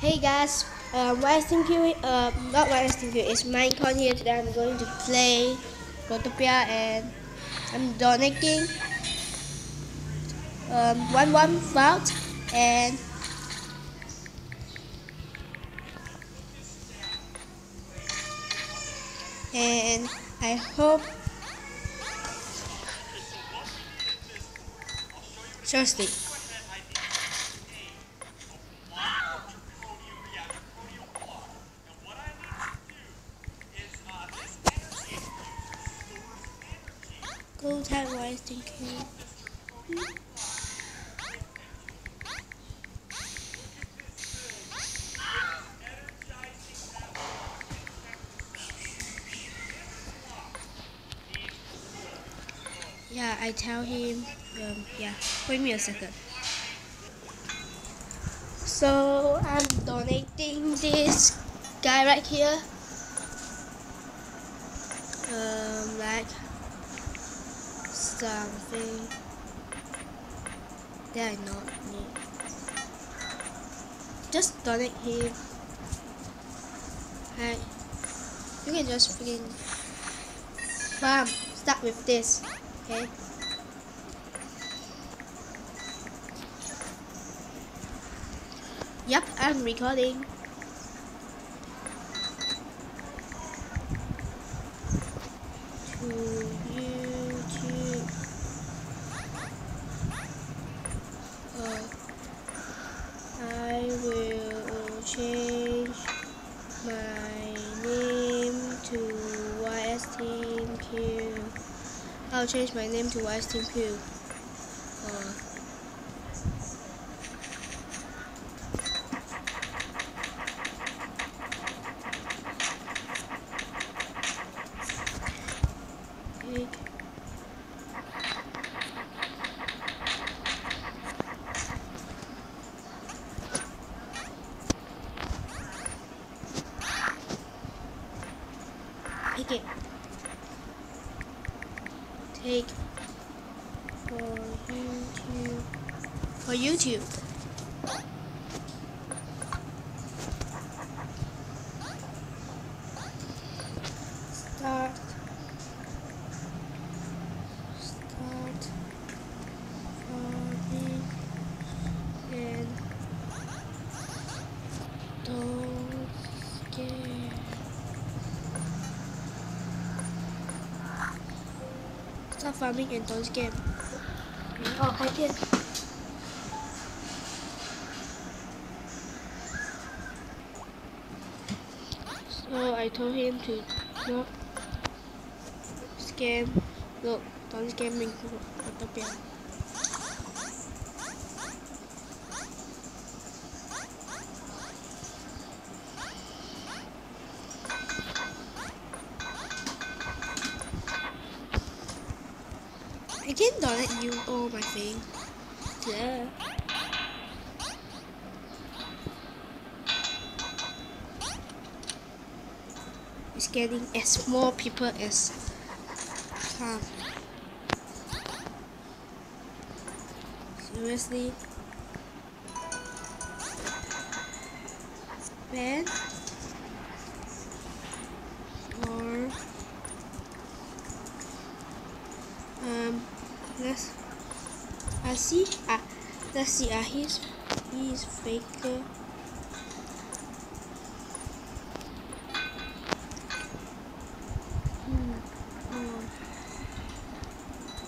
Hey guys, um, YSTeamQ, uh, not YSTeamQ, it's Minecon here. Today I'm going to play Growtopia and I'm donating um, one one vote and and I hope seriously Yeah, I tell him, um, yeah, wait me a second. So I'm donating this guy right here. Um, like something that I not need. Just donate him. Right. You can just freaking bam start with this. Okay. Yep, I'm recording. Change my name to YSTeamQ. Uh, take Take it. Take for YouTube. For YouTube. Farming and don't scam. Oh, hi here. So I told him to not scam. Look, don't scam me. Growtopia. I donate you all my thing. Yeah. It's getting as more people as come. Seriously? Spend or um let's let's see ah let's see ah he's he's faker hmm. hmm.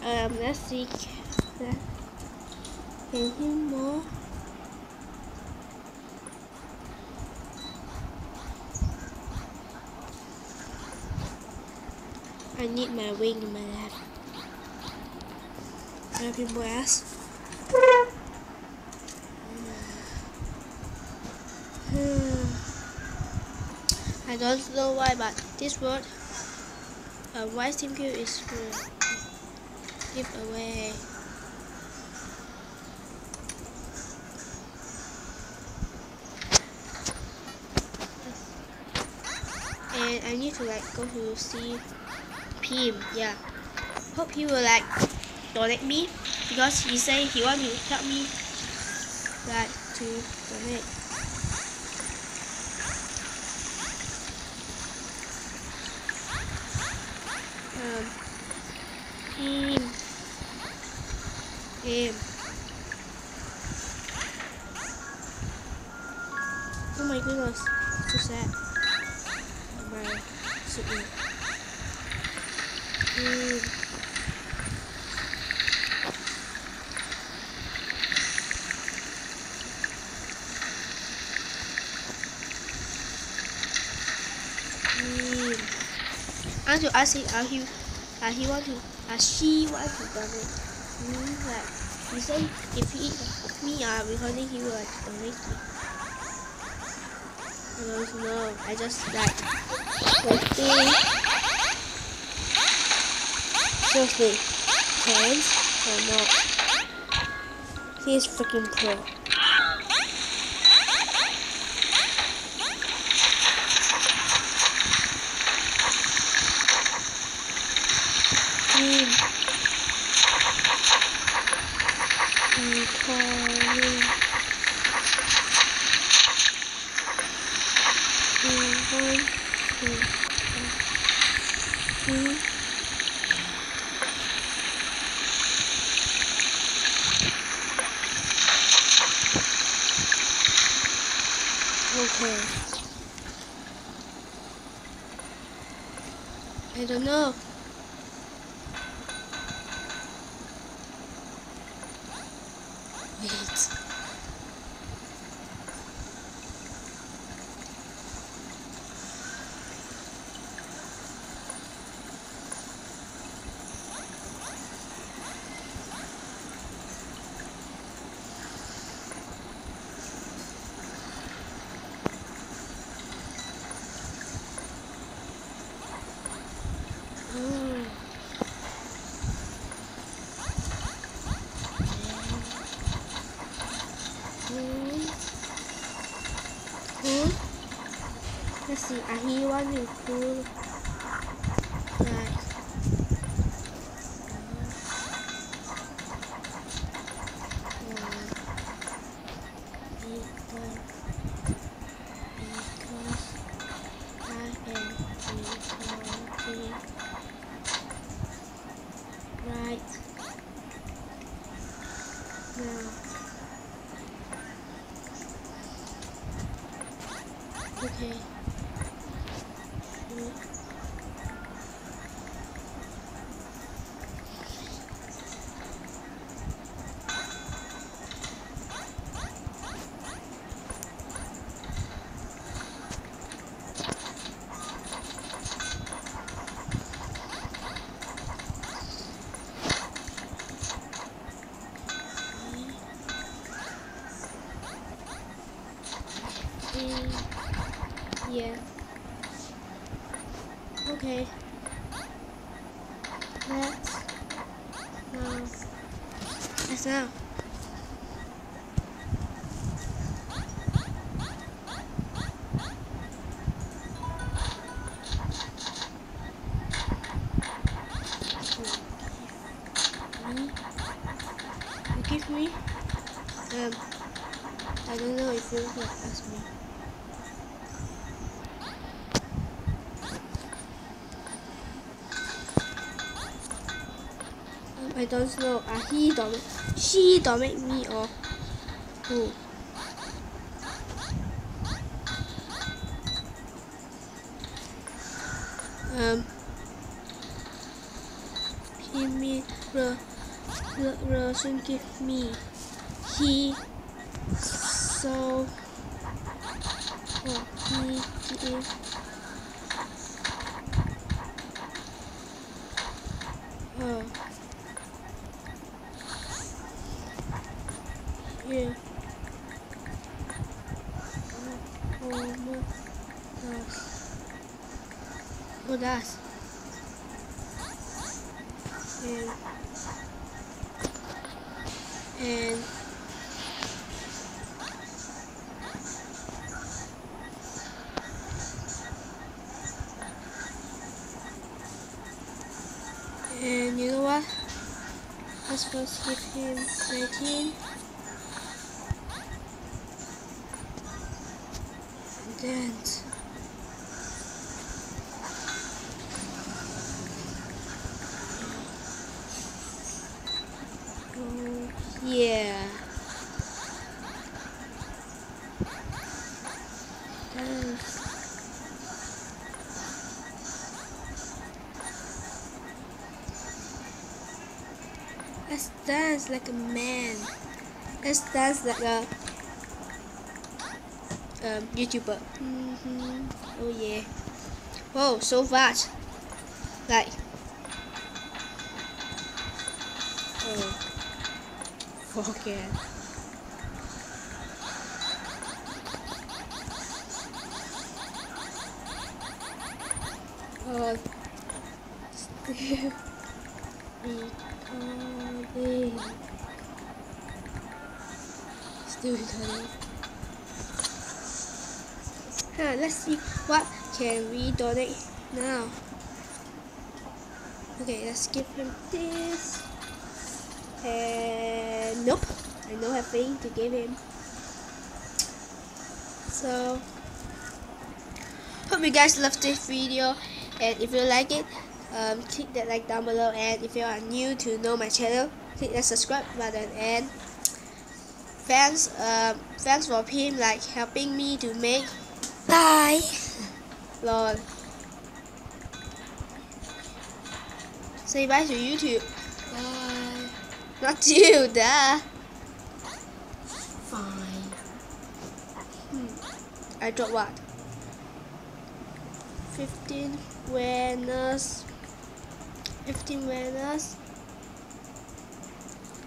um let's see can he more I need my wing in more ass. I don't know why, but this word, a uh, YSTeamQ is uh, give away. And I need to like go to see him, yeah. Hope he will like donate me because he say he want to help me like to donate. Um, him, him. Oh my goodness, so sad. Right, so. Mm. I want to ask him, uh, he, uh, he want to, uh, she want to donate. Mm, like, he say if he, me are recording, he will like donate me. I don't know. I just like waiting. Seriously, hands or not? He is freaking pro. Him. Recording. One, two, three. Okay. I don't know. Wait. Oh. Hmm. Hmm. Let's see. One is cool. Right. Right. Yeah. Okay. Let's now. Let's now. Give me. Um. I don't know if you can ask me. I don't know. Uh, he don't. She don't make me or who? Um. Give me the the Russian give me. He so oh, he give her yeah oh oh and and And you know what? Let's first give him 19. dance. Oh, yeah. Dance. Let's dance like a man. Let's dance like a um, YouTuber. Mm -hmm. Oh yeah. Whoa, so fast. Like. Oh. Okay. Oh. recording. Still recording. Huh, let's see what can we donate now. Okay, let's give him this. And nope, I don't have anything to give him. So, hope you guys loved this video. And if you like it, um, click that like down below and if you are new to know my channel click that subscribe button and thanks um, thanks for him like helping me to make bye. Lol. Say bye to YouTube. Bye. Not you duh. Fine. Hmm. I dropped what? 15 winners. 15 winners.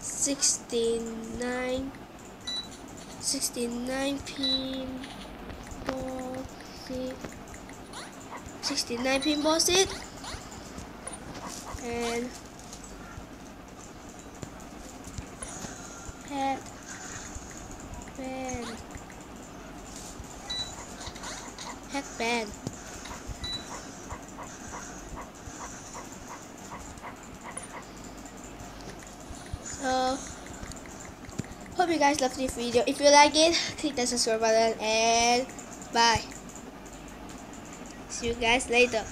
69 69 pin 69 pinball seat. And head band headband So, hope you guys loved this video. If you like it, click the subscribe button and bye. See you guys later.